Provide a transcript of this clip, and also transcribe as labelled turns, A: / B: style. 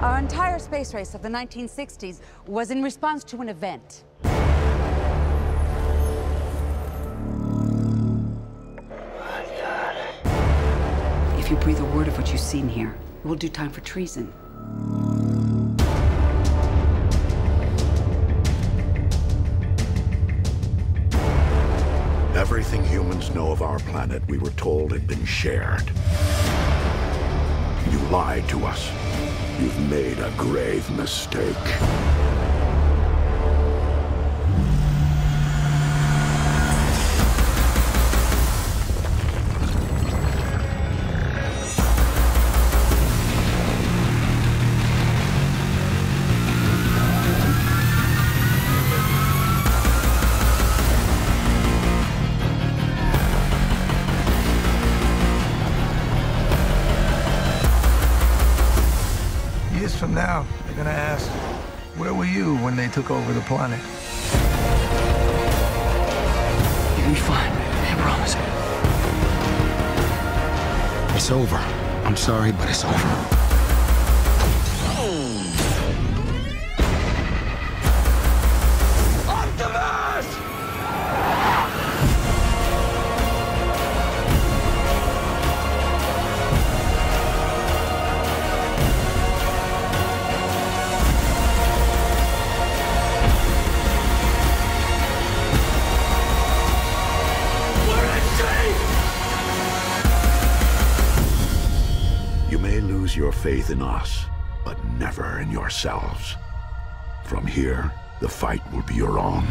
A: Our entire space race of the 1960s was in response to an event. If you breathe a word of what you've seen here, it will do time for treason.
B: Everything humans know of our planet, we were told had been shared. You lied to us. You've made a grave mistake.
C: From now, they're gonna ask, where were you when they took over the planet?
D: You'll be fine. I promise. It's over. I'm sorry, but it's over.
B: Lose your faith in us, but never in yourselves. From here, the fight will be your own.